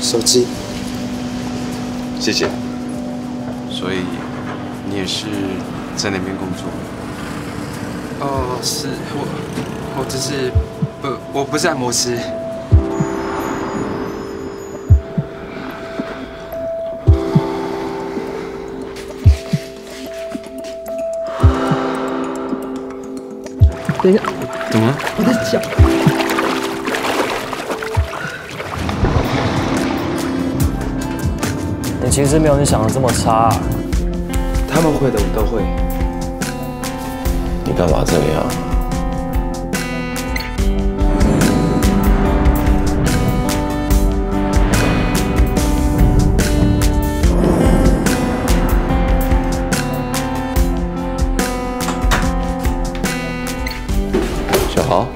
手机。谢谢。所以你也是在那边工作？哦，是我，我只是不，我不是按摩师。等一下，怎么了？我的脚。你其实没有你想的这么差。他们会的，我都会。你干嘛这样？小豪。